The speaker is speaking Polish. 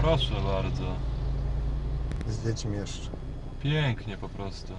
proszę bardzo. Z dziećmi jeszcze. Pięknie po prostu.